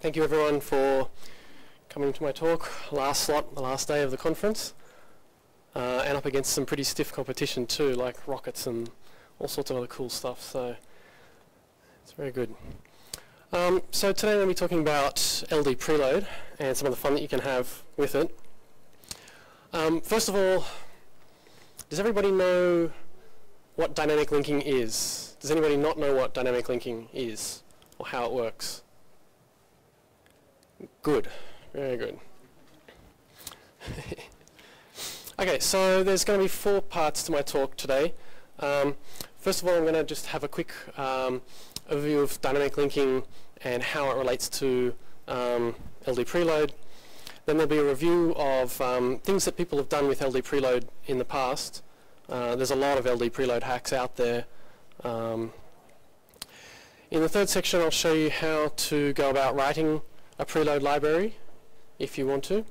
thank you everyone for coming to my talk. Last slot, the last day of the conference. Uh, and up against some pretty stiff competition too, like rockets and all sorts of other cool stuff. So it's very good. Um, so today I'm going to be talking about LD preload and some of the fun that you can have with it. Um, first of all, does everybody know what dynamic linking is? Does anybody not know what dynamic linking is or how it works? Good, very good. okay, so there's going to be four parts to my talk today. Um, first of all, I'm going to just have a quick um, overview of dynamic linking and how it relates to um, LD preload. Then there'll be a review of um, things that people have done with LD preload in the past. Uh, there's a lot of LD preload hacks out there. Um, in the third section, I'll show you how to go about writing a preload library if you want to.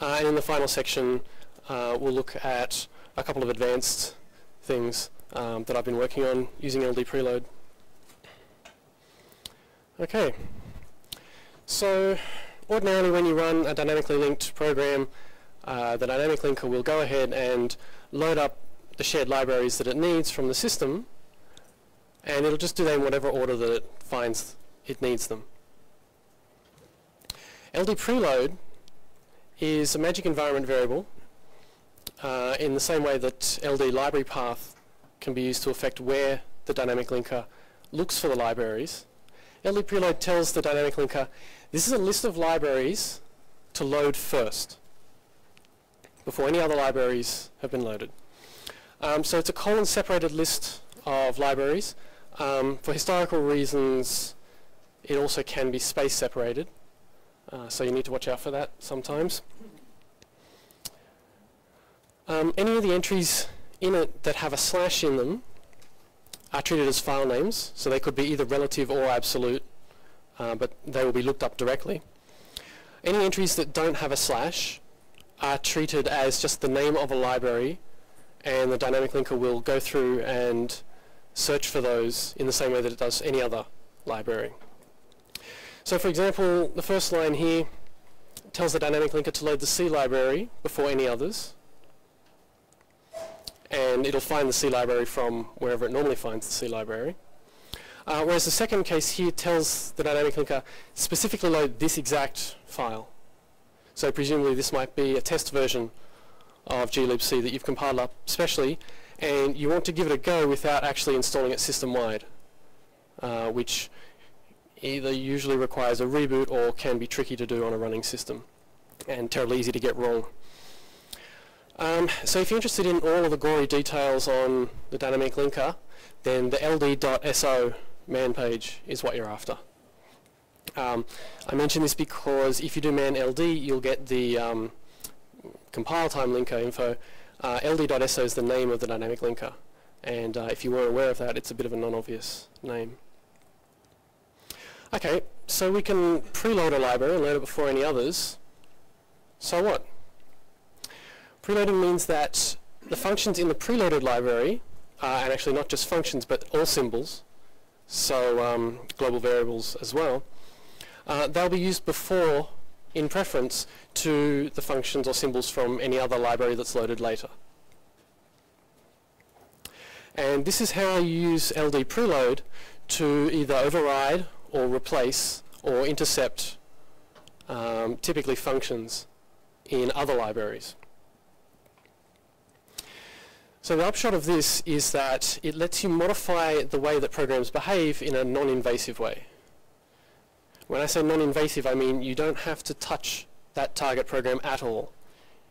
Uh, and in the final section, uh, we'll look at a couple of advanced things um, that I've been working on using LD preload. Okay, so ordinarily when you run a dynamically linked program, uh, the dynamic linker will go ahead and load up the shared libraries that it needs from the system, and it'll just do them in whatever order that it finds it needs them. LD preload is a magic environment variable uh, in the same way that LD library path can be used to affect where the dynamic linker looks for the libraries. LD preload tells the dynamic linker, this is a list of libraries to load first, before any other libraries have been loaded. Um, so it's a colon separated list of libraries. Um, for historical reasons, it also can be space separated. Uh, so you need to watch out for that sometimes. Um, any of the entries in it that have a slash in them are treated as file names, so they could be either relative or absolute, uh, but they will be looked up directly. Any entries that don't have a slash are treated as just the name of a library, and the dynamic linker will go through and search for those in the same way that it does any other library. So for example, the first line here tells the dynamic linker to load the C library before any others. And it'll find the C library from wherever it normally finds the C library. Uh, whereas the second case here tells the dynamic linker specifically load this exact file. So presumably this might be a test version of glibc that you've compiled up specially, and you want to give it a go without actually installing it system-wide, uh, which either usually requires a reboot or can be tricky to do on a running system and terribly easy to get wrong. Um, so if you're interested in all of the gory details on the dynamic linker, then the ld.so man page is what you're after. Um, I mention this because if you do man ld, you'll get the um, compile time linker info. Uh, ld.so is the name of the dynamic linker, and uh, if you weren't aware of that, it's a bit of a non-obvious name. Okay, so we can preload a library and load it before any others. So what? Preloading means that the functions in the preloaded library, uh, and actually not just functions but all symbols, so um, global variables as well, uh, they'll be used before in preference to the functions or symbols from any other library that's loaded later. And this is how you use LD preload to either override or replace or intercept um, typically functions in other libraries. So the upshot of this is that it lets you modify the way that programs behave in a non-invasive way. When I say non-invasive, I mean you don't have to touch that target program at all.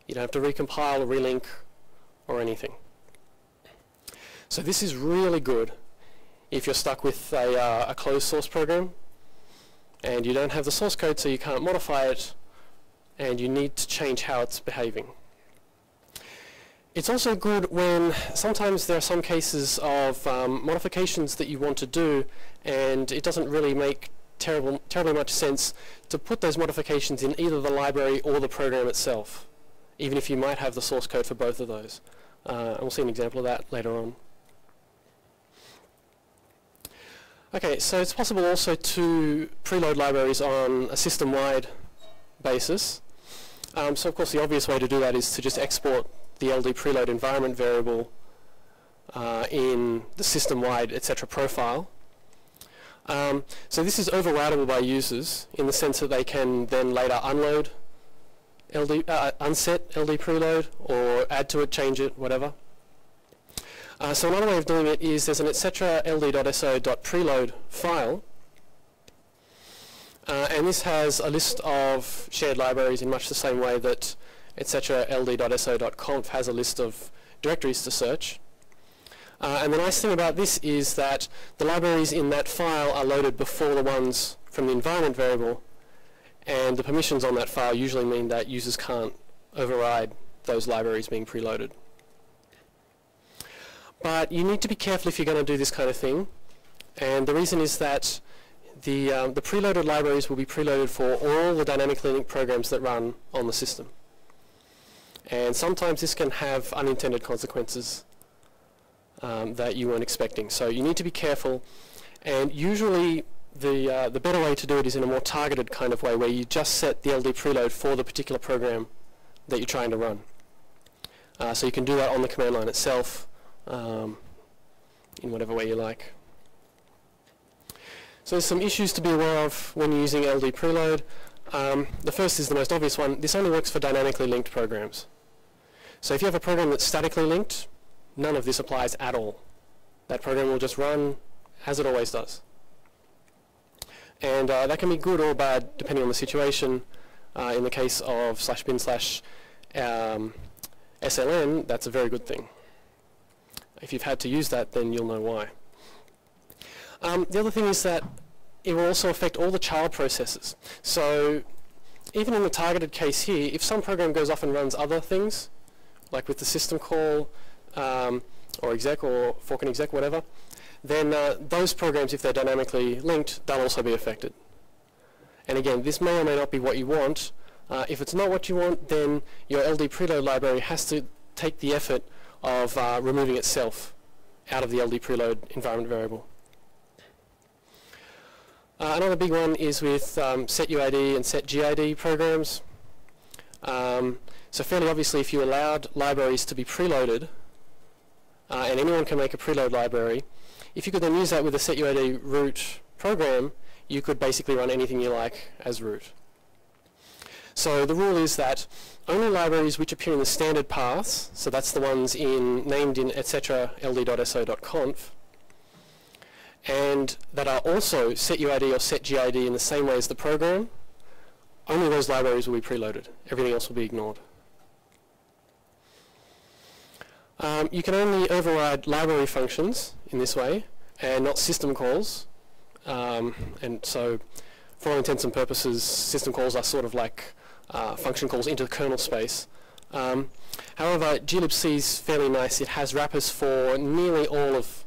You don't have to recompile or relink or anything. So this is really good if you're stuck with a, uh, a closed source program and you don't have the source code so you can't modify it and you need to change how it's behaving. It's also good when sometimes there are some cases of um, modifications that you want to do and it doesn't really make terrible, terribly much sense to put those modifications in either the library or the program itself, even if you might have the source code for both of those. Uh, and we'll see an example of that later on. Okay, so it's possible also to preload libraries on a system-wide basis. Um, so of course the obvious way to do that is to just export the LD preload environment variable uh, in the system-wide etc. profile. Um, so this is overridable by users in the sense that they can then later unload LD, uh, unset LD preload or add to it, change it, whatever. Uh, so another way of doing it is there's an etc ld.so.preload file uh, and this has a list of shared libraries in much the same way that etc ld.so.conf has a list of directories to search. Uh, and the nice thing about this is that the libraries in that file are loaded before the ones from the environment variable and the permissions on that file usually mean that users can't override those libraries being preloaded. But you need to be careful if you're going to do this kind of thing and the reason is that the, um, the preloaded libraries will be preloaded for all the dynamically linked programs that run on the system. And sometimes this can have unintended consequences um, that you weren't expecting. So you need to be careful. And usually the, uh, the better way to do it is in a more targeted kind of way where you just set the LD preload for the particular program that you're trying to run. Uh, so you can do that on the command line itself um, in whatever way you like. So there's some issues to be aware of when you're using LD preload. Um, the first is the most obvious one. This only works for dynamically linked programs. So if you have a program that's statically linked, none of this applies at all. That program will just run as it always does. And uh, that can be good or bad depending on the situation. Uh, in the case of slash bin slash um, SLN, that's a very good thing. If you've had to use that, then you'll know why. Um, the other thing is that it will also affect all the child processes. So even in the targeted case here, if some program goes off and runs other things, like with the system call um, or exec or fork and exec, whatever, then uh, those programs, if they're dynamically linked, they'll also be affected. And again, this may or may not be what you want. Uh, if it's not what you want, then your LD preload library has to take the effort of uh, removing itself out of the LD preload environment variable. Uh, another big one is with um, setuid and setgid programs. Um, so fairly obviously if you allowed libraries to be preloaded, uh, and anyone can make a preload library, if you could then use that with a setuid root program, you could basically run anything you like as root. So the rule is that only libraries which appear in the standard paths, so that's the ones in named in etc ld.so.conf, and that are also setuid or setgid in the same way as the program, only those libraries will be preloaded. Everything else will be ignored. Um, you can only override library functions in this way and not system calls. Um, and so for all intents and purposes, system calls are sort of like uh, function calls into the kernel space. Um, however, glibc is fairly nice. It has wrappers for nearly all of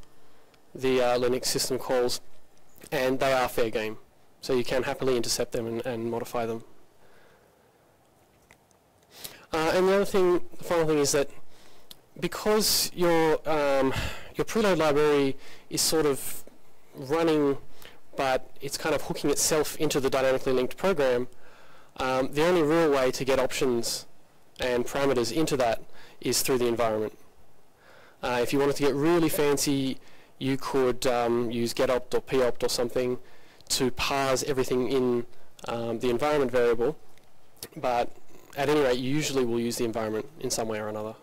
the uh, Linux system calls, and they are fair game. So you can happily intercept them and, and modify them. Uh, and the other thing, the final thing is that because your um, your preload library is sort of running, but it's kind of hooking itself into the dynamically linked program, um, the only real way to get options and parameters into that is through the environment. Uh, if you wanted to get really fancy, you could um, use getopt or popt or something to parse everything in um, the environment variable, but at any rate, you usually will use the environment in some way or another.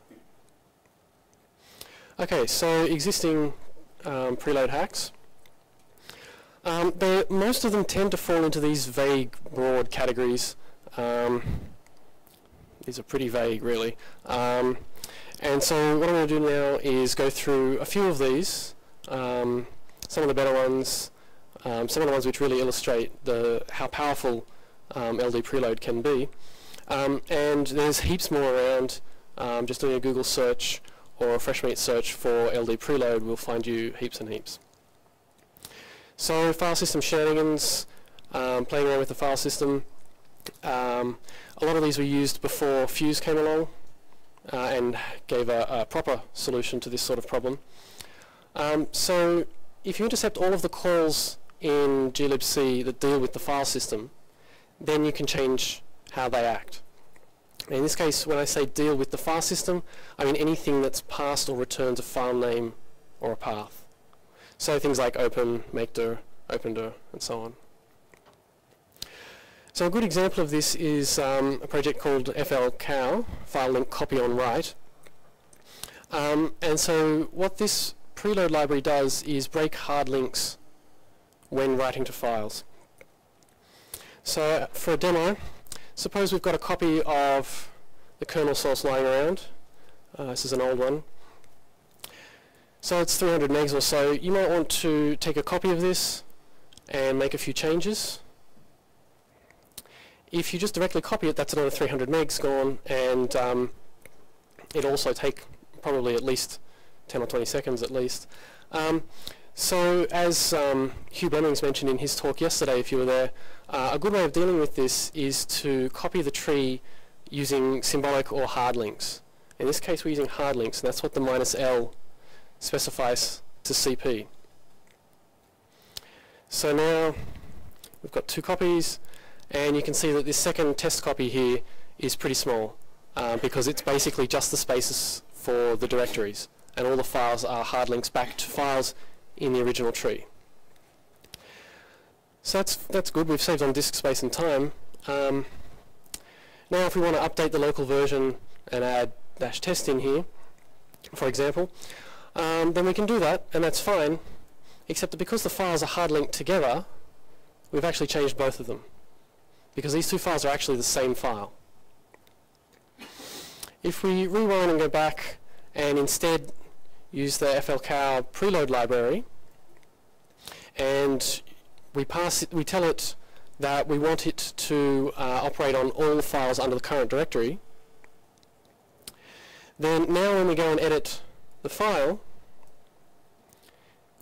Okay, so existing um, preload hacks. Um, most of them tend to fall into these vague, broad categories. Um, these are pretty vague, really. Um, and so what I'm going to do now is go through a few of these, um, some of the better ones, um, some of the ones which really illustrate the how powerful um, LD preload can be. Um, and there's heaps more around. just doing a Google search or a FreshMeat search for LD preload will find you heaps and heaps. So file system shenanigans, playing around with the file system, um, a lot of these were used before Fuse came along uh, and gave a, a, proper solution to this sort of problem. Um, so if you intercept all of the calls in glibc that deal with the file system, then you can change how they act. In this case, when I say deal with the file system, I mean anything that's passed or returns a file name or a path. So things like open, make opendir, and so on. So a good example of this is um, a project called FLCow, file link copy on write. Um, and so what this preload library does is break hard links when writing to files. So for a demo, suppose we've got a copy of the kernel source lying around. Uh, this is an old one. So it's 300 megs or so. You might want to take a copy of this and make a few changes. If you just directly copy it, that's another 300 megs gone, and um, it'll also take probably at least 10 or 20 seconds at least. Um, so as um, Hugh Blemmings mentioned in his talk yesterday, if you were there, uh, a good way of dealing with this is to copy the tree using symbolic or hard links. In this case we're using hard links, and that's what the minus L specifies to CP. So now we've got two copies, and you can see that this second test copy here is pretty small uh, because it's basically just the spaces for the directories and all the files are hard links back to files in the original tree. So that's, that's good, we've saved on disk space and time. Um, now if we want to update the local version and add dash test in here, for example, um, then we can do that and that's fine, except that because the files are hard linked together, we've actually changed both of them. Because these two files are actually the same file. If we rewind and go back and instead use the FLCow preload library and we pass it, we tell it that we want it to uh, operate on all files under the current directory then now when we go and edit the file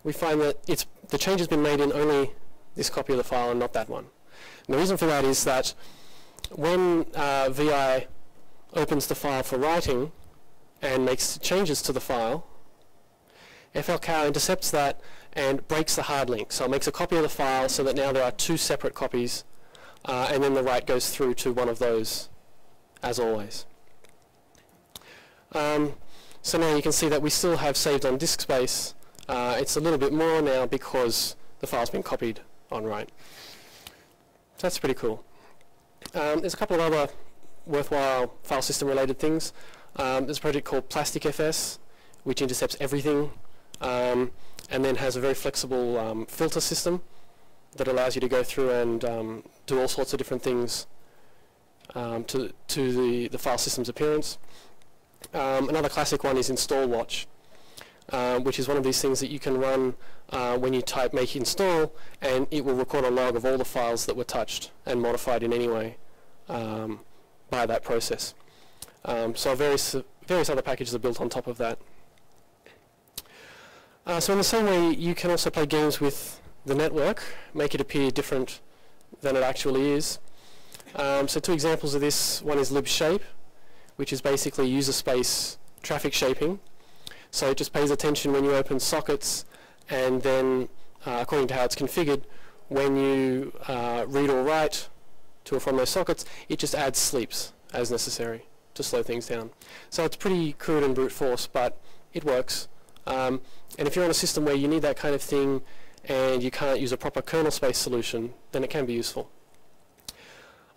we find that it's the change has been made in only this copy of the file and not that one. And the reason for that is that when uh, VI opens the file for writing and makes changes to the file, FLCow intercepts that and breaks the hard link. So it makes a copy of the file so that now there are two separate copies uh, and then the write goes through to one of those as always. Um, so now you can see that we still have saved on disk space. Uh, it's a little bit more now because the file's been copied on write. So that's pretty cool. Um, there's a couple of other worthwhile file system related things. Um, there's a project called PlasticFS which intercepts everything um, and then has a very flexible um, filter system that allows you to go through and um, do all sorts of different things um, to, to the, the file system's appearance. Another classic one is InstallWatch, uh, which is one of these things that you can run uh, when you type make install and it will record a log of all the files that were touched and modified in any way um, by that process. so various, various other packages are built on top of that. Uh, so in the same way, you can also play games with the network, make it appear different than it actually is. Um, so two examples of this, one is libshape, which is basically user space traffic shaping. So it just pays attention when you open sockets and then, uh, according to how it's configured, when you uh, read or write to or from those sockets, it just adds sleeps as necessary to slow things down. So it's pretty crude and brute force, but it works. Um, and if you're on a system where you need that kind of thing and you can't use a proper kernel space solution, then it can be useful.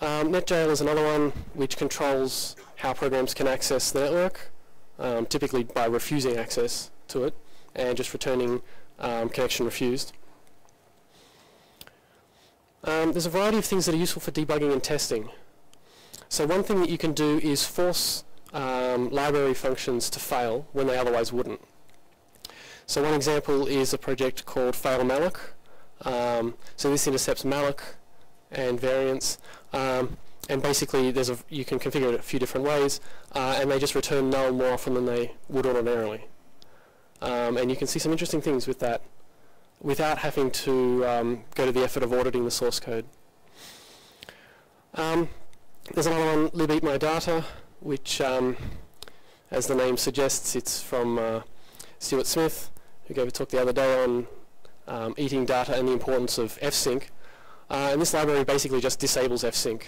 Um, NetJail is another one which controls how programs can access the network, um, typically by refusing access to it and just returning um, connection refused. Um, there's a variety of things that are useful for debugging and testing. So one thing that you can do is force um, library functions to fail when they otherwise wouldn't. So one example is a project called failmalloc. Um, so this intercepts malloc and variants. Um, and basically there's a, you can configure it a few different ways uh, and they just return null more often than they would ordinarily. Um, and you can see some interesting things with that without having to um, go to the effort of auditing the source code. Um, there's another one, libeatmydata, which um, as the name suggests it's from uh, Stewart Smith who gave a talk the other day on um, eating data and the importance of fsync. Uh, and this library basically just disables fsync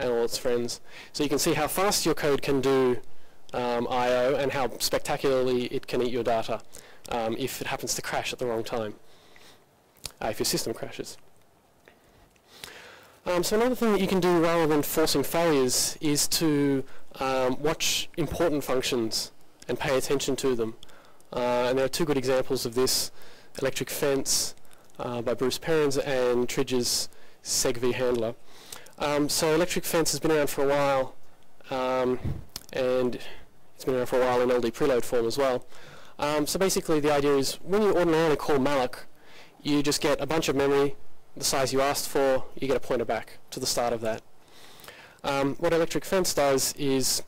and all its friends. So you can see how fast your code can do um, I.O. and how spectacularly it can eat your data um, if it happens to crash at the wrong time, uh, if your system crashes. Um, so another thing that you can do rather than forcing failures is to um, watch important functions and pay attention to them. Uh, and there are two good examples of this, Electric Fence uh, by Bruce Perens and Tridge's SegV handler. Um, so Electric Fence has been around for a while, um, and it's been around for a while in LD preload form as well. Um, so basically the idea is when you ordinarily call malloc, you just get a bunch of memory, the size you asked for, you get a pointer back to the start of that. Um, what Electric Fence does is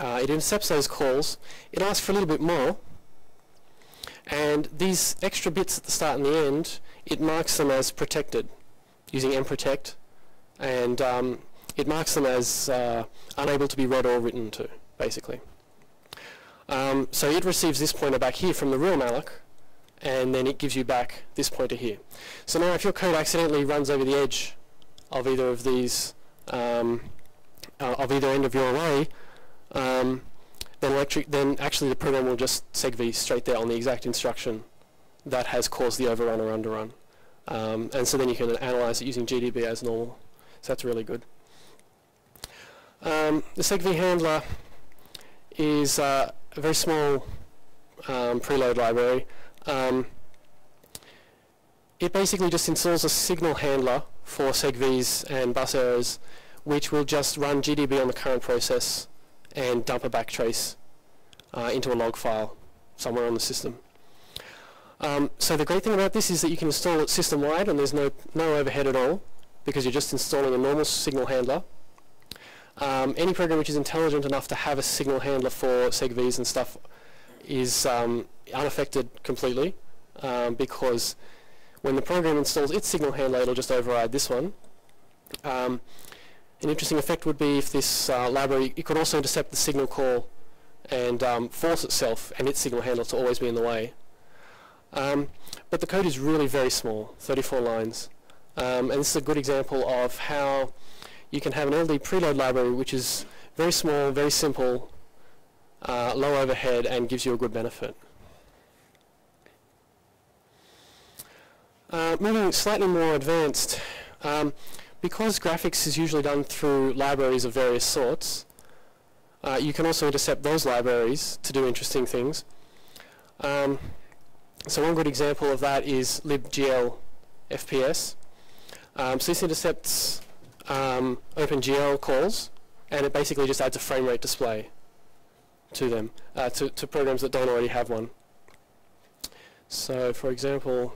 uh, it intercepts those calls, it asks for a little bit more, and these extra bits at the start and the end, it marks them as protected using mprotect, and um, it marks them as uh, unable to be read or written to, basically. Um, so it receives this pointer back here from the real malloc, and then it gives you back this pointer here. So now if your code accidentally runs over the edge of either of these, um, uh, of either end of your array, um, then electric, then actually the program will just segv straight there on the exact instruction that has caused the overrun or underrun. Um, and so then you can analyze it using GDB as normal. So that's really good. Um, the segv handler is uh, a very small um, preload library. Um, it basically just installs a signal handler for segvs and bus errors, which will just run GDB on the current process and dump a backtrace uh, into a log file somewhere on the system. Um, so the great thing about this is that you can install it system-wide and there's no, no overhead at all because you're just installing a normal signal handler. Um, any program which is intelligent enough to have a signal handler for segvs and stuff is um, unaffected completely um, because when the program installs its signal handler it'll just override this one. Um, an interesting effect would be if this uh, library, it could also intercept the signal call and um, force itself and its signal handler to always be in the way. Um, but the code is really very small, 34 lines. Um, and this is a good example of how you can have an LD preload library which is very small, very simple, uh, low overhead and gives you a good benefit. Uh, moving slightly more advanced, um, because graphics is usually done through libraries of various sorts, uh, you can also intercept those libraries to do interesting things. Um, so one good example of that is libgl FPS. Um, so this intercepts um, OpenGL calls, and it basically just adds a frame rate display to them, uh, to, to programs that don't already have one. So for example,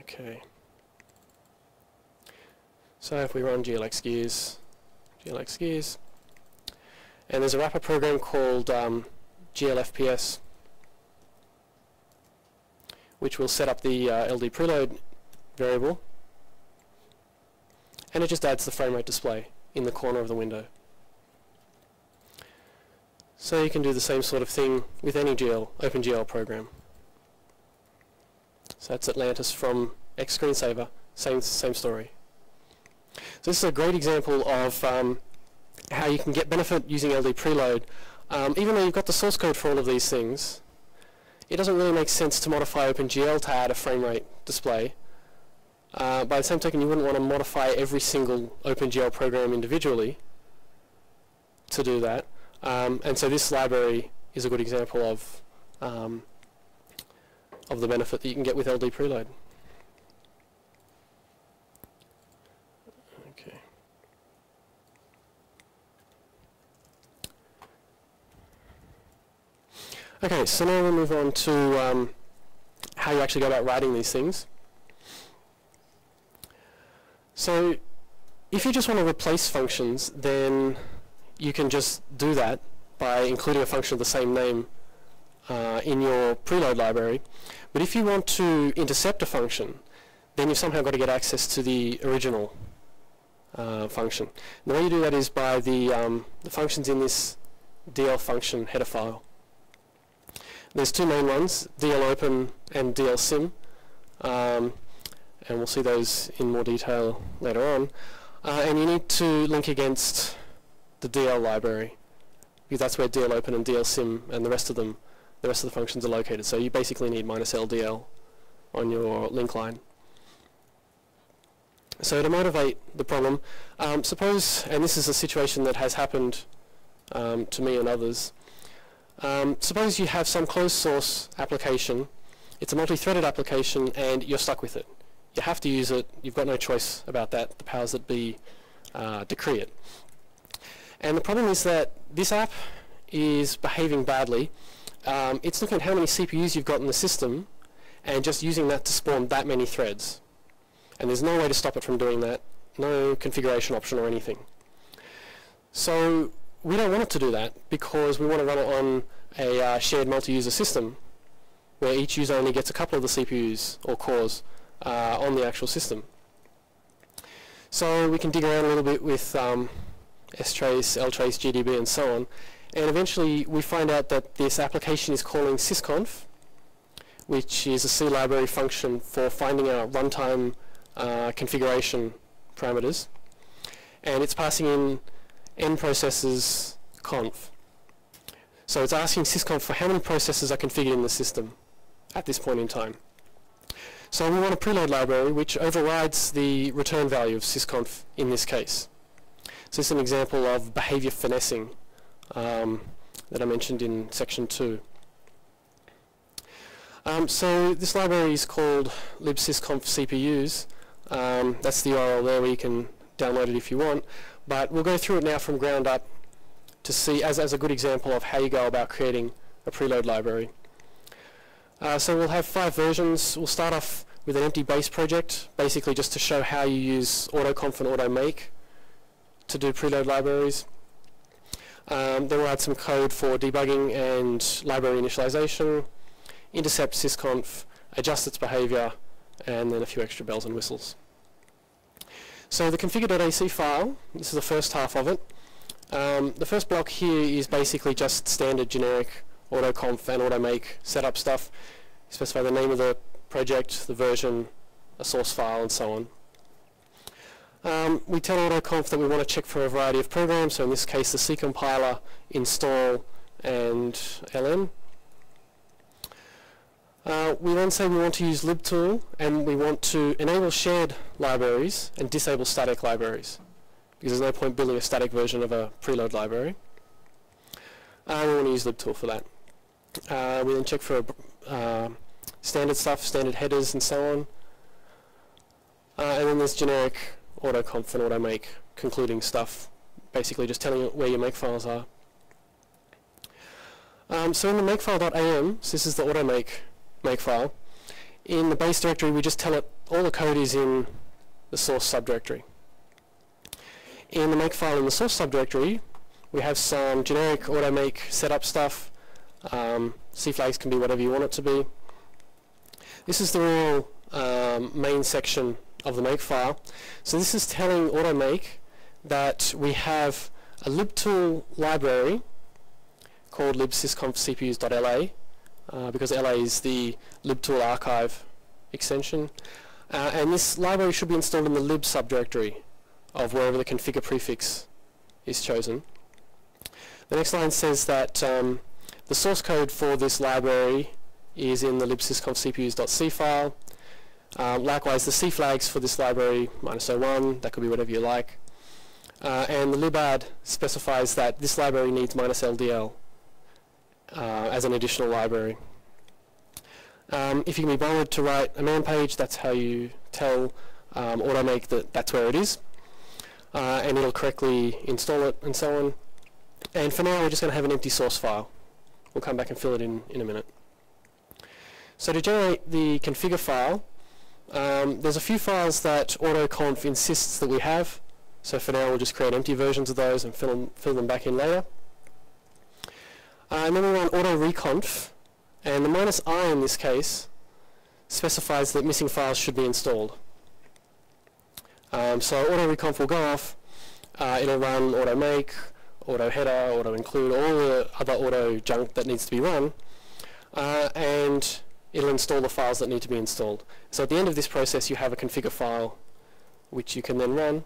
okay. So if we run GLX gears, GLX gears, and there's a wrapper program called um, GLFPS, which will set up the uh, LD preload variable, and it just adds the frame rate display in the corner of the window. So you can do the same sort of thing with any GL, OpenGL program. So that's Atlantis from X Screensaver, same, same story. So this is a great example of um, how you can get benefit using LD preload. Um, even though you've got the source code for all of these things, it doesn't really make sense to modify OpenGL to add a frame rate display. Uh, by the same token, you wouldn't want to modify every single OpenGL program individually to do that. Um, and so this library is a good example of um, of the benefit that you can get with LD preload. Okay, so now we'll move on to um, how you actually go about writing these things. So if you just want to replace functions, then you can just do that by including a function of the same name uh, in your preload library. But if you want to intercept a function, then you've somehow got to get access to the original uh, function. And the way you do that is by the, um, the functions in this DL function header file. There's two main ones, DL open and DL sym, um, and we'll see those in more detail later on. Uh, and you need to link against the DL library, because that's where DL open and DL sym and the rest of them, the rest of the functions are located. So you basically need minus LDL on your link line. So to motivate the problem, um, suppose, and this is a situation that has happened um, to me and others, um, suppose you have some closed source application, it's a multi-threaded application and you're stuck with it. You have to use it, you've got no choice about that, the powers that be uh, decree it. And the problem is that this app is behaving badly. Um, it's looking at how many CPUs you've got in the system and just using that to spawn that many threads and there's no way to stop it from doing that, no configuration option or anything. So we don't want it to do that because we want to run it on a uh, shared multi-user system where each user only gets a couple of the CPUs or cores uh, on the actual system. So we can dig around a little bit with um, strace, ltrace, gdb and so on and eventually we find out that this application is calling sysconf which is a C library function for finding out runtime uh, configuration parameters and it's passing in n processors conf. So it's asking sysconf for how many processes are configured in the system at this point in time. So we want a preload library which overrides the return value of sysconf in this case. So this is an example of behavior finessing um, that I mentioned in section 2. Um, so this library is called libsysconf CPUs um, that's the URL there where you can download it if you want. But we'll go through it now from ground up to see as, as a good example of how you go about creating a preload library. Uh, so we'll have five versions. We'll start off with an empty base project, basically just to show how you use AutoConf and AutoMake to do preload libraries. Um, then we'll add some code for debugging and library initialization, intercept sysconf, adjust its behavior, and then a few extra bells and whistles. So the configure.ac file, this is the first half of it. Um, the first block here is basically just standard generic autoconf and automake setup stuff. You specify the name of the project, the version, a source file, and so on. Um, we tell autoconf that we want to check for a variety of programs, so in this case the C compiler, install, and ln. Uh, we then say we want to use libtool and we want to enable shared libraries and disable static libraries because there's no point building a static version of a preload library. Uh, we want to use libtool for that. Uh, we then check for uh, standard stuff, standard headers and so on. Uh, and then there's generic autoconf and automake concluding stuff, basically just telling it where your makefiles are. Um, so in the makefile.am, so this is the automake makefile. In the base directory, we just tell it all the code is in the source subdirectory. In the makefile in the source subdirectory, we have some generic automake setup stuff. Um, C flags can be whatever you want it to be. This is the real um, main section of the makefile. So this is telling automake that we have a libtool library called libsysconfcpus.la uh, because LA is the libtool archive extension. Uh, and this library should be installed in the lib subdirectory of wherever the configure prefix is chosen. The next line says that um, the source code for this library is in the libsysconfcpus.c file. Uh, likewise, the C flags for this library, minus 01, that could be whatever you like. Uh, and the libadd specifies that this library needs minus LDL uh, as an additional library. Um, if you can be bothered to write a man page, that's how you tell um, AutoMake that that's where it is. Uh, and it'll correctly install it and so on. And for now, we're just going to have an empty source file. We'll come back and fill it in in a minute. So to generate the configure file, um, there's a few files that AutoConf insists that we have. So for now, we'll just create empty versions of those and fill them, fill them back in later. And then we run auto-reconf, and the minus i in this case specifies that missing files should be installed. Um, so auto-reconf will go off, uh, it'll run auto make, auto header, auto include, all the other auto junk that needs to be run, uh, and it'll install the files that need to be installed. So at the end of this process you have a configure file which you can then run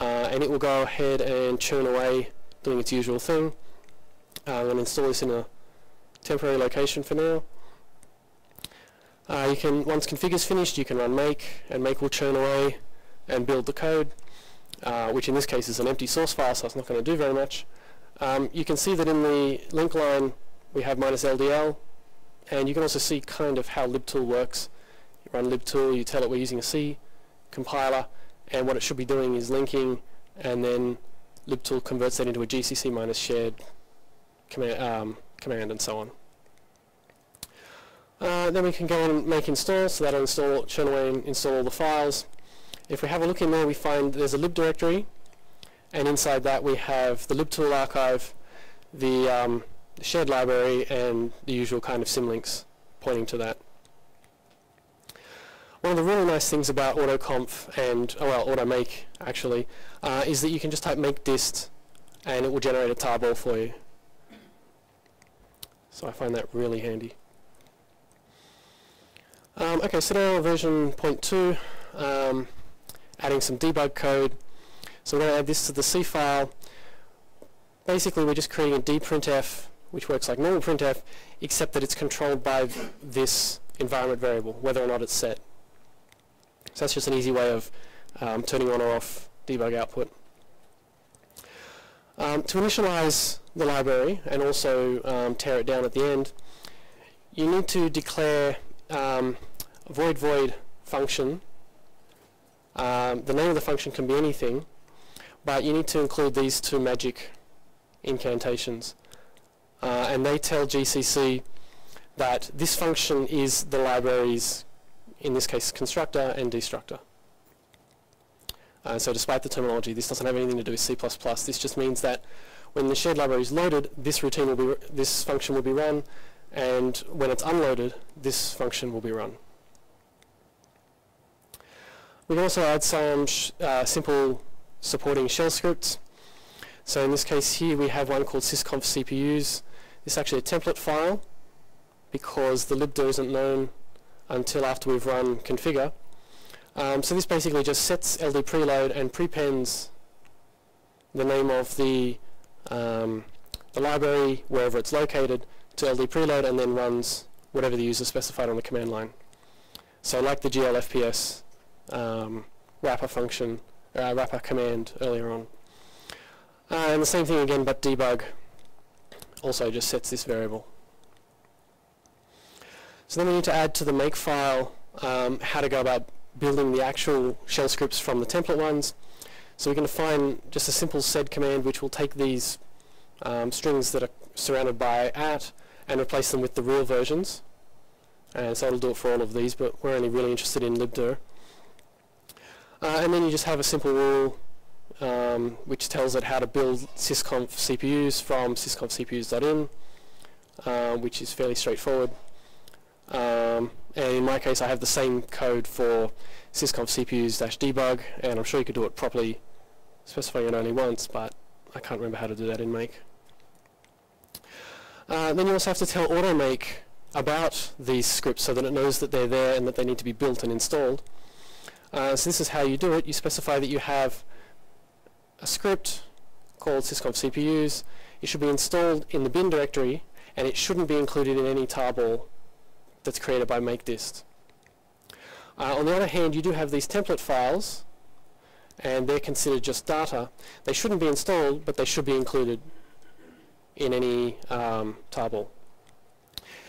uh, and it will go ahead and churn away doing its usual thing. I'm going to install this in a temporary location for now. Uh, you can, once config is finished, you can run make, and make will churn away and build the code, uh, which in this case is an empty source file, so it's not going to do very much. Um, you can see that in the link line we have minus LDL, and you can also see kind of how libtool works. You run libtool, you tell it we're using a C compiler, and what it should be doing is linking, and then libtool converts that into a GCC minus shared command, um, command and so on. Uh, then we can go and make install, so that'll install, churn away and install all the files. If we have a look in there, we find there's a lib directory, and inside that we have the libtool archive, the, um, shared library, and the usual kind of symlinks pointing to that. One of the really nice things about autoconf and, oh well, automake actually, uh, is that you can just type make dist and it will generate a tarball for you. So I find that really handy. Um, okay, so now version 0.2, um, adding some debug code. So we're going to add this to the C file. Basically, we're just creating a dprintf, which works like normal printf, except that it's controlled by this environment variable, whether or not it's set. So that's just an easy way of um, turning on or off debug output. Um, to initialize the library and also um, tear it down at the end, you need to declare um, void void function. Um, the name of the function can be anything, but you need to include these two magic incantations. Uh, and they tell GCC that this function is the library's, in this case, constructor and destructor. Uh, so despite the terminology, this doesn't have anything to do with C++. This just means that when the shared library is loaded, this routine will be, this function will be run, and when it's unloaded, this function will be run. We can also add some uh, simple supporting shell scripts. So in this case here we have one called sysconf CPUs. Is actually a template file because the libdir isn't known until after we've run configure. Um, so this basically just sets LD preload and prepends the name of the, um, the library wherever it's located to LD preload and then runs whatever the user specified on the command line. So like the glfps um, wrapper function, uh, wrapper command earlier on. Uh, and the same thing again, but debug also just sets this variable. So then we need to add to the make file um, how to go about building the actual shell scripts from the template ones. So we can define just a simple sed command which will take these um, strings that are surrounded by at and replace them with the real versions. And so it'll do it for all of these, but we're only really interested in libdir. Uh, and then you just have a simple rule um, which tells it how to build sysconf CPUs from sysconfcpus.in, uh, which is fairly straightforward. Um, and in my case, I have the same code for sysconf cpus-debug, and I'm sure you could do it properly, specifying it only once, but I can't remember how to do that in make. Uh, then you also have to tell automake about these scripts so that it knows that they're there and that they need to be built and installed. Uh, so this is how you do it. You specify that you have a script called sysconf cpus. It should be installed in the bin directory and it shouldn't be included in any tarball that's created by makedist. Uh, on the other hand, you do have these template files and they're considered just data. They shouldn't be installed, but they should be included in any um, tarball.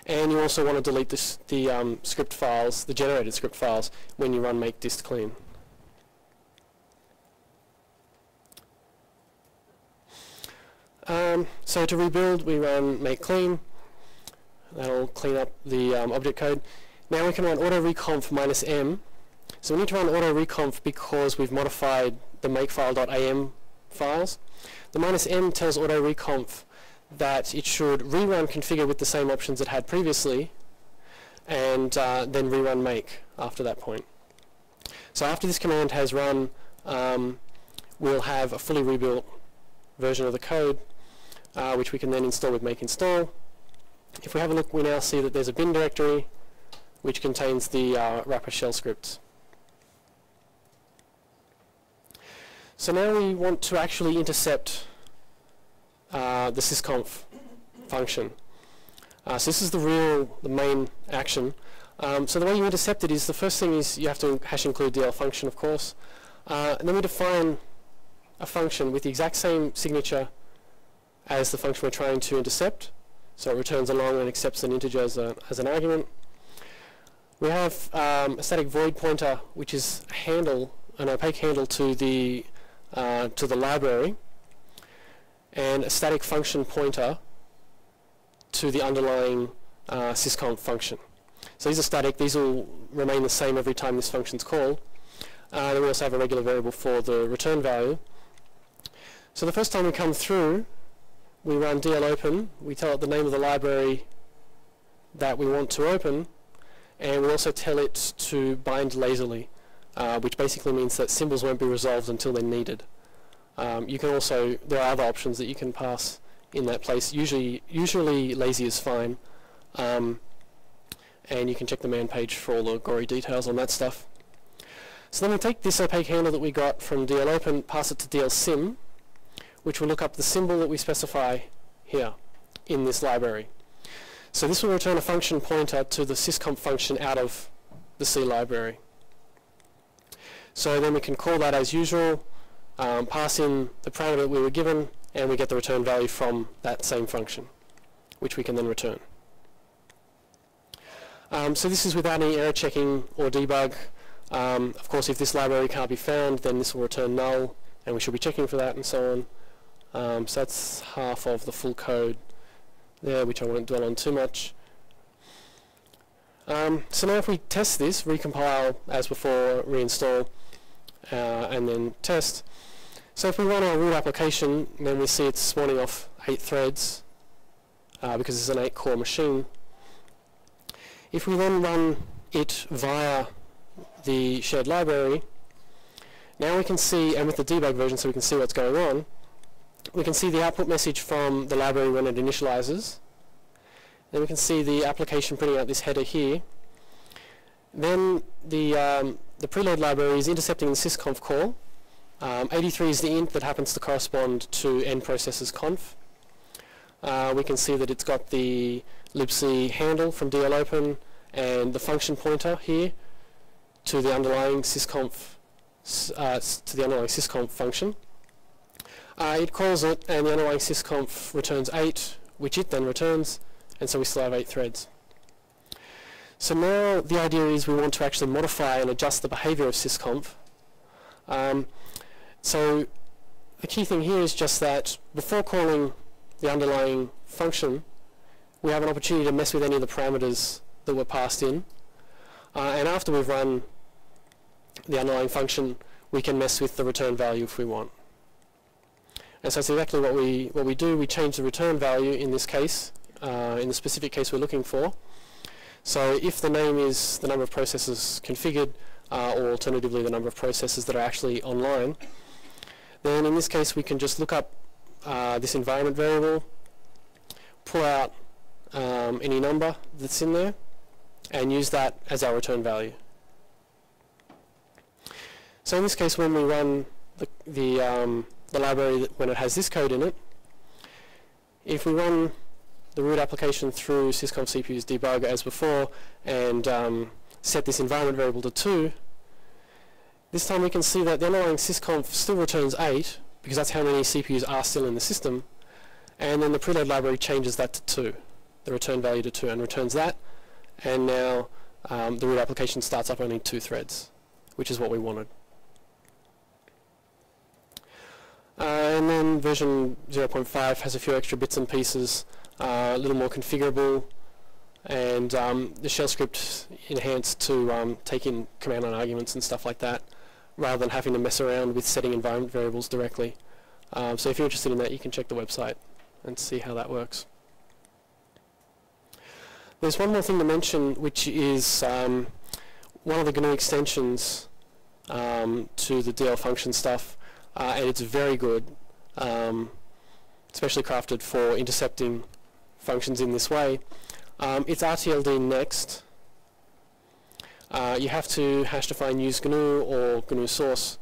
And you also want to delete this, the um, script files, the generated script files, when you run make dist clean. Um, so to rebuild, we run make clean. That'll clean up the um, object code. Now we can run auto reconf minus m. So we need to run auto reconf because we've modified the makefile.am files. The minus m tells auto reconf that it should rerun configure with the same options it had previously and uh, then rerun make after that point. So after this command has run, um, we'll have a fully rebuilt version of the code, uh, which we can then install with make install. If we have a look, we now see that there's a bin directory which contains the uh, wrapper shell scripts. So now we want to actually intercept uh, the sysconf function. Uh, so this is the real, the main action. Um, so the way you intercept it is the first thing is you have to hash include DL function, of course, uh, and then we define a function with the exact same signature as the function we're trying to intercept. So it returns a long and accepts an integer as, a, as an argument. We have um, a static void pointer, which is a handle, an opaque handle to the uh, to the library, and a static function pointer to the underlying uh, function. So these are static. These will remain the same every time this function is called. Uh, then we also have a regular variable for the return value. So the first time we come through, we run dl open. We tell it the name of the library that we want to open, and we also tell it to bind lazily, uh, which basically means that symbols won't be resolved until they're needed. Um, you can also, there are other options that you can pass in that place. Usually, usually lazy is fine, um, and you can check the man page for all the gory details on that stuff. So then we take this opaque handle that we got from dlopen, pass it to dlsym, which will look up the symbol that we specify here in this library. So this will return a function pointer to the sysconf function out of the C library. So then we can call that as usual, um, pass in the parameter we were given, and we get the return value from that same function, which we can then return. Um, so this is without any error checking or debug. Um, of course, if this library can't be found, then this will return null, and we should be checking for that and so on. Um, so that's half of the full code there, which I won't dwell on too much. Um, so now if we test this, recompile as before, reinstall, uh, and then test. So if we run our root application, then we see it's spawning off eight threads, uh, because it's an eight core machine. If we then run it via the shared library, now we can see, and with the debug version so we can see what's going on, we can see the output message from the library when it initializes. Then we can see the application printing out this header here. Then the, um, the preload library is intercepting the sysconf call. Um, 83 is the int that happens to correspond to n processors conf. Uh, we can see that it's got the libc handle from dlopen and the function pointer here to the underlying sysconf uh, to the underlying sysconf function. Uh, it calls it, and the underlying sysconf returns 8, which it then returns, and so we still have 8 threads. So now the idea is we want to actually modify and adjust the behavior of sysconf. Um, so the key thing here is just that before calling the underlying function, we have an opportunity to mess with any of the parameters that were passed in. Uh, and after we've run the underlying function, we can mess with the return value if we want. And so that's exactly what we, what we do. We change the return value in this case, uh, in the specific case we're looking for. So if the name is the number of processes configured, uh, or alternatively the number of processes that are actually online, then in this case we can just look up uh, this environment variable, pull out um, any number that's in there, and use that as our return value. So in this case when we run the, the um, the library when it has this code in it. If we run the root application through sysconf CPU's debug as before and um, set this environment variable to 2, this time we can see that the underlying sysconf still returns 8 because that's how many CPUs are still in the system. And then the preload library changes that to 2, the return value to 2 and returns that. And now um, the root application starts up only two threads which is what we wanted. Uh, and then version 0.5 has a few extra bits and pieces, uh, a little more configurable, and um, the shell script enhanced to um, take in command line arguments and stuff like that, rather than having to mess around with setting environment variables directly. Um, so if you're interested in that, you can check the website and see how that works. There's one more thing to mention, which is um, one of the GNU extensions um, to the DL function stuff uh, and it's very good. Um, specially crafted for intercepting functions in this way. Um, it's RTLD next. Uh, you have to hash define use GNU or GNU source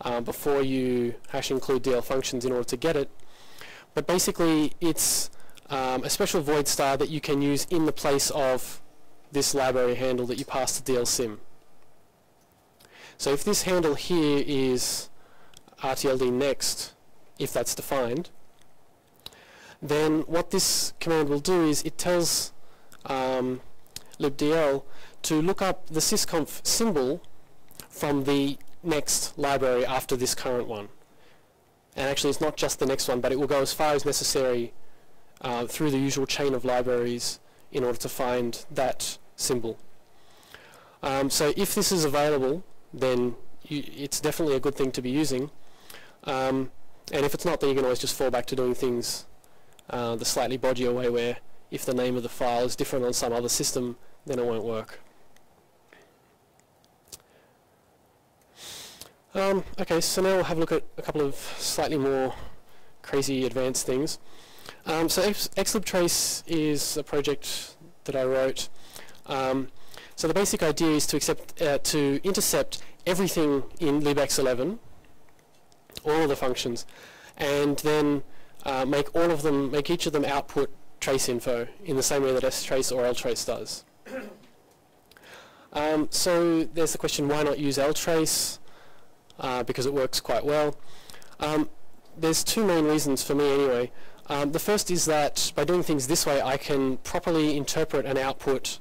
uh, before you hash include DL functions in order to get it. But basically, it's um, a special void star that you can use in the place of this library handle that you pass to DLSym. So if this handle here is RTLD next, if that's defined, then what this command will do is it tells um, libdl to look up the sysconf symbol from the next library after this current one. And actually it's not just the next one, but it will go as far as necessary uh, through the usual chain of libraries in order to find that symbol. Um, so if this is available, then it's definitely a good thing to be using. Um, and if it's not, then you can always just fall back to doing things uh, the slightly bodgier way where if the name of the file is different on some other system, then it won't work. Um, okay, so now we'll have a look at a couple of slightly more crazy advanced things. Um, so xlibtrace is a project that I wrote. Um, so the basic idea is to, accept, uh, to intercept everything in libx11, all of the functions, and then uh, make all of them, make each of them output trace info in the same way that strace or ltrace does. Um, so there's the question, why not use ltrace? Uh, because it works quite well. Um, there's two main reasons for me anyway. Um, the first is that by doing things this way, I can properly interpret and output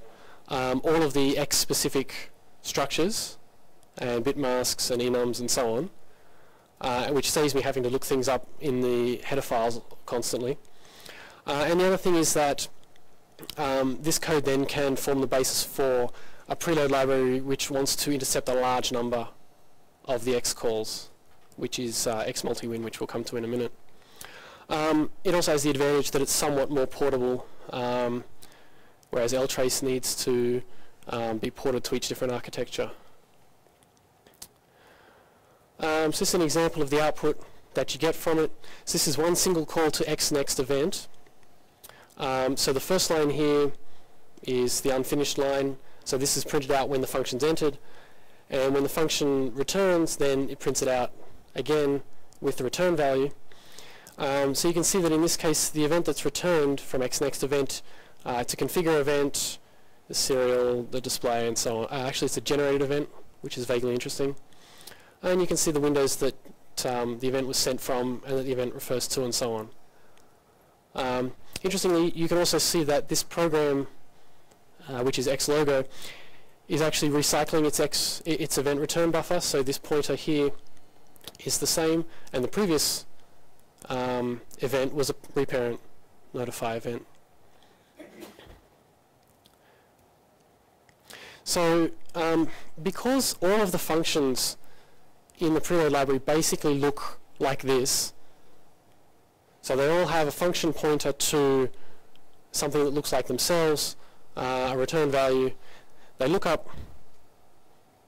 um, all of the X-specific structures and bit masks and enums and so on, uh, which saves me having to look things up in the header files constantly. Uh, and the other thing is that um, this code then can form the basis for a preload library which wants to intercept a large number of the X calls, which is uh, X multi-win, which we'll come to in a minute. Um, it also has the advantage that it's somewhat more portable, um, whereas ltrace needs to um, be ported to each different architecture. Um, so this is an example of the output that you get from it. So this is one single call to X next event. Um, so the first line here is the unfinished line. So this is printed out when the function's entered. And when the function returns, then it prints it out again with the return value. Um, so you can see that in this case, the event that's returned from XNext event, uh, it's a configure event, the serial, the display, and so on. Uh, actually, it's a generated event, which is vaguely interesting. And you can see the windows that um, the event was sent from and that the event refers to and so on. Um, interestingly, you can also see that this program, uh, which is xlogo, is actually recycling its, its event return buffer. So this pointer here is the same, and the previous um, event was a reparent notify event. So um, because all of the functions in the preload library basically look like this, so they all have a function pointer to something that looks like themselves, uh, a return value. They look up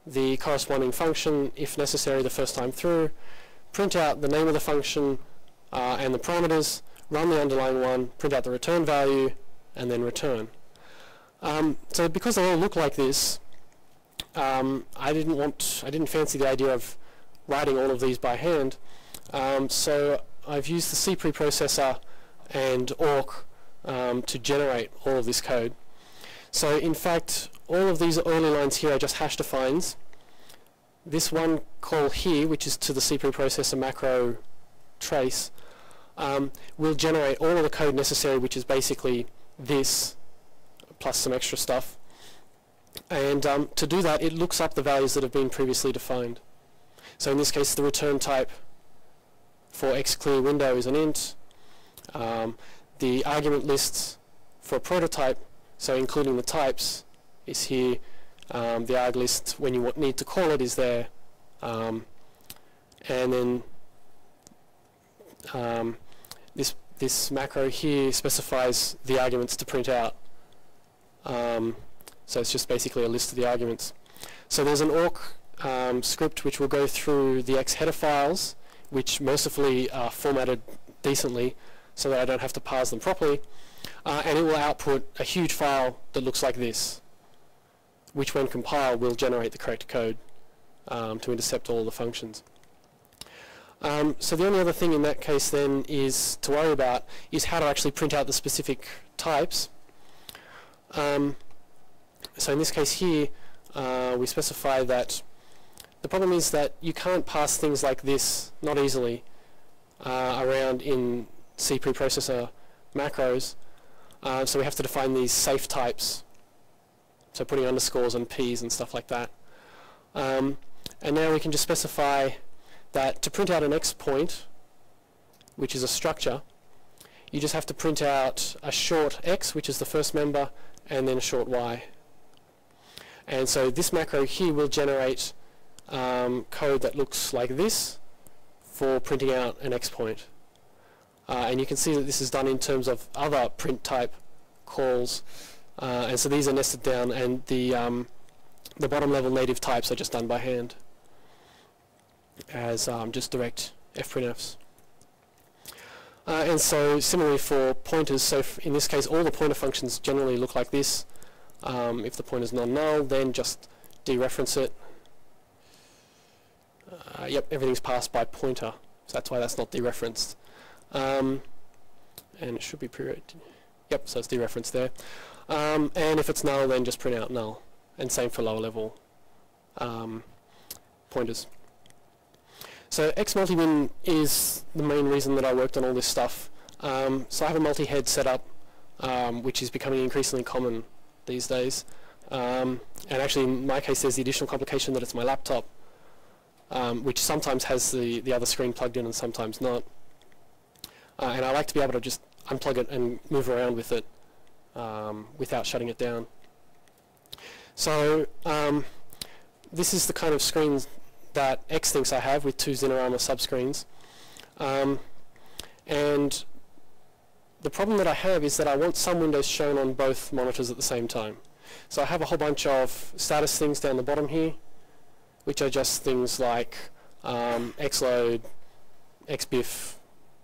the corresponding function, if necessary, the first time through, print out the name of the function, uh, and the parameters, run the underlying one, print out the return value, and then return. Um, so because they all look like this, um, I didn't want, I didn't fancy the idea of writing all of these by hand. Um, so I've used the C preprocessor and awk um, to generate all of this code. So in fact, all of these early lines here are just hash defines. This one call here, which is to the C preprocessor macro trace, um, will generate all of the code necessary, which is basically this, plus some extra stuff. And um, to do that, it looks up the values that have been previously defined. So in this case, the return type for xclear window is an int. Um, the argument lists for a prototype, so including the types, is here. Um, the arg list, when you need to call it, is there. Um, and then um, this this macro here specifies the arguments to print out. Um, so it's just basically a list of the arguments. So there's an awk um, script which will go through the X header files, which mercifully are formatted decently so that I don't have to parse them properly. Uh, and it will output a huge file that looks like this, which when compiled will generate the correct code um, to intercept all the functions. Um, so the only other thing in that case then is to worry about is how to actually print out the specific types. Um, so in this case here, uh, we specify that the problem is that you can't pass things like this, not easily, uh, around in C preprocessor macros. Uh, so we have to define these safe types. So putting underscores and P's and stuff like that. Um, and now we can just specify that to print out an X point, which is a structure, you just have to print out a short X, which is the first member, and then a short Y. And so this macro here will generate um, code that looks like this for printing out an X point. Uh, and you can see that this is done in terms of other print type calls. Uh, and so these are nested down and the, um, the bottom level native types are just done by hand as um, just direct fprintfs. Uh, and so similarly for pointers, so in this case all the pointer functions generally look like this. Um, if the pointer is non-null, then just dereference it. Uh, yep, everything's passed by pointer, so that's why that's not dereferenced. Um, and it should be period. Yep, so it's dereferenced there. Um, and if it's null, then just print out null. And same for lower level um, pointers. So X multi-win is the main reason that I worked on all this stuff. Um, so I have a multi-head setup, um, which is becoming increasingly common these days. Um, and actually, in my case, there's the additional complication that it's my laptop, um, which sometimes has the, the other screen plugged in and sometimes not. Uh, and I like to be able to just unplug it and move around with it um, without shutting it down. So um, this is the kind of screen that X thinks I have with two Xinerama subscreens. Um, and the problem that I have is that I want some windows shown on both monitors at the same time. So I have a whole bunch of status things down the bottom here, which are just things like um, xload, xbiff,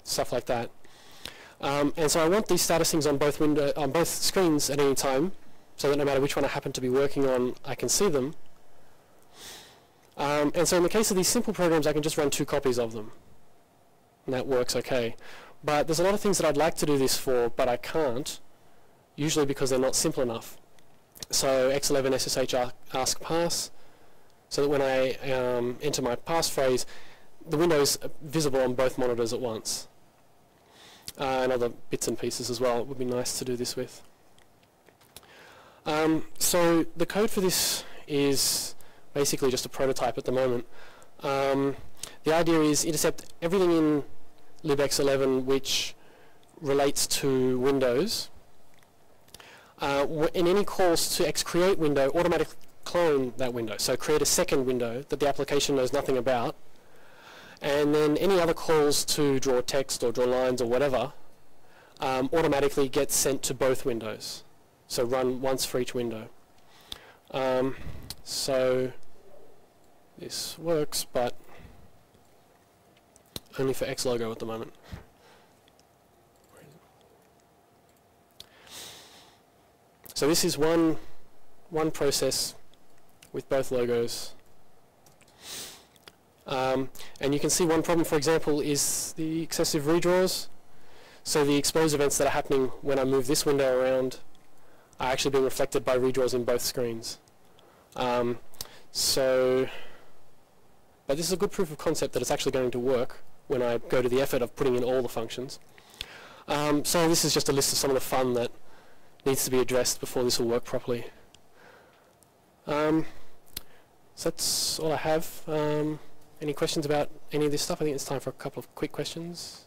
stuff like that. Um, and so I want these status things on both window on both screens at any time, so that no matter which one I happen to be working on, I can see them. Um, and so in the case of these simple programs, I can just run two copies of them. And that works okay. But there's a lot of things that I'd like to do this for, but I can't, usually because they're not simple enough. So X11 SSH ask pass, so that when I um, enter my passphrase, the window is visible on both monitors at once. Uh, and other bits and pieces as well. It would be nice to do this with. Um, so the code for this is basically just a prototype at the moment. Um, the idea is intercept everything in libx11 which relates to Windows. Uh, in any calls to xcreate window, automatically clone that window. So create a second window that the application knows nothing about. And then any other calls to draw text or draw lines or whatever um, automatically get sent to both windows. So run once for each window. Um, so this works, but only for X logo at the moment. So this is one one process with both logos. Um, and you can see one problem, for example, is the excessive redraws. So the expose events that are happening when I move this window around are actually being reflected by redraws in both screens. Um, so but this is a good proof of concept that it's actually going to work when I go to the effort of putting in all the functions. Um, so this is just a list of some of the fun that needs to be addressed before this will work properly. Um, so that's all I have. Any questions about any of this stuff? I think it's time for a couple of quick questions.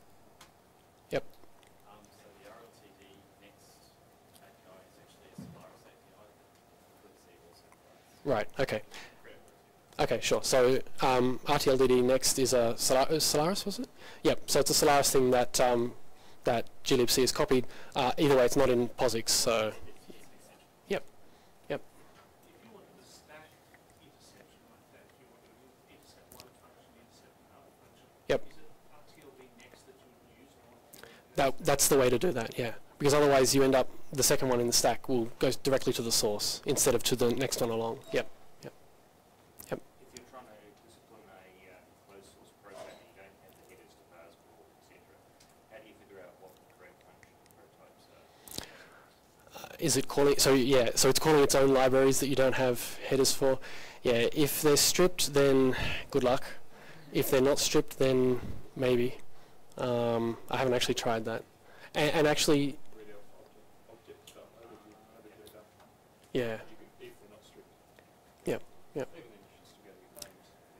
Yep. Um, so the RLTD next API is actually a Solaris API. Right, okay. Okay, sure. So um, RTLDD next is a Sol Solaris, was it? Yep. So it's a Solaris thing that um, that glibc is copied. Uh, either way, it's not in POSIX. So, yep, yep. If you wanted a static interception like that, you wanted to intercept one function, intercept another function. Yep. Is it RTLD next that you would use? That, that's the way to do that, yeah. Because otherwise you end up, the second one in the stack will go directly to the source instead of to the next one along. Yep. If you're trying to discipline a uh, closed source program and you don't have the headers to etc., how do you figure out what the correct function prototypes are? Uh, is it calling, so yeah, so it's calling its own libraries that you don't have headers for. Yeah, if they're stripped, then good luck. If they're not stripped, then maybe. Um, I haven't actually tried that. And, and actually, yeah. Yep, yep.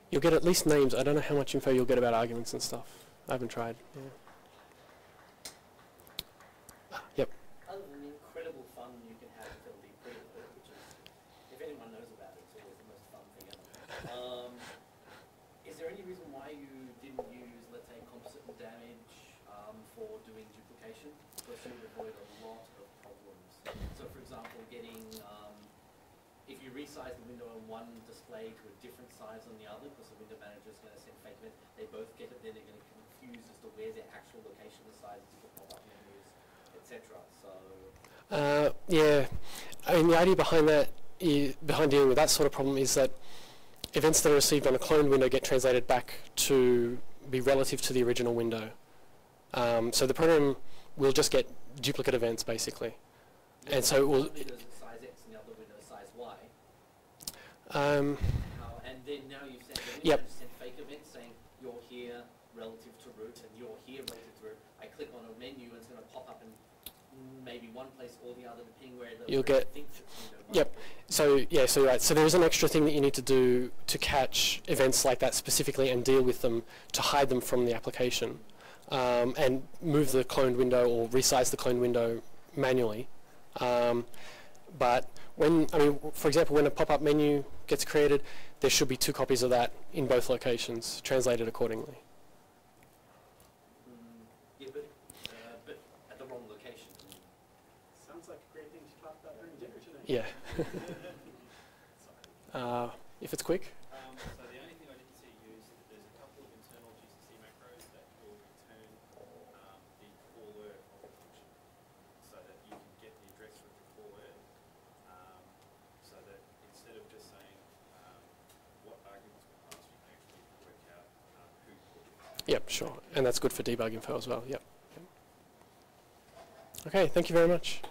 You'll get at least names. I don't know how much info you'll get about arguments and stuff. I haven't tried. Yeah. Yep. Other than the incredible fun you can have with LD Predator, which is, if anyone knows about it, it's always the most fun thing ever. Um, is there any reason why you didn't use, let's say, composite and damage um, for doing duplication? Because you would avoid a lot of problems. So, for example, getting, um, if you resize the window on to a different size on the other, because the window manager is going to send fake events, they both get it, then they're going to confuse as to where their actual location is sizes for pop-up menus, etc. So, Uh, yeah, I mean the idea behind that, behind dealing with that sort of problem is that events that are received on a cloned window get translated back to be relative to the original window. Um, so the program will just get duplicate events basically. And so it will- One window's at size X and the other window's size Y. Um, and then now you've sent, Yep. window sent fake events saying you're here relative to root and you're here relative to root. I click on a menu and it's going to pop up in maybe one place or the other depending where the You'll get- it thinks its window might Yep. so yeah, so right. So there is an extra thing that you need to do to catch events like that specifically and deal with them to hide them from the application, um, and move the cloned window or resize the cloned window manually. Um, but when, I mean, for example, when a pop-up menu gets created, there should be two copies of that in both locations, translated accordingly. Mm, yeah, but, uh, but at the wrong location. Sounds like a great thing to talk about during dinner today. Yeah. uh, if it's quick. Um, so the only thing I didn't see used, there's a couple of internal GCC macros that will return um, the core word of the function, so that you can get the address with the core word, um, so that instead of just saying um, what arguments were passed, you can actually work out um, who put it. Yep, sure. And that's good for debug info as well. Yep. Okay, thank you very much.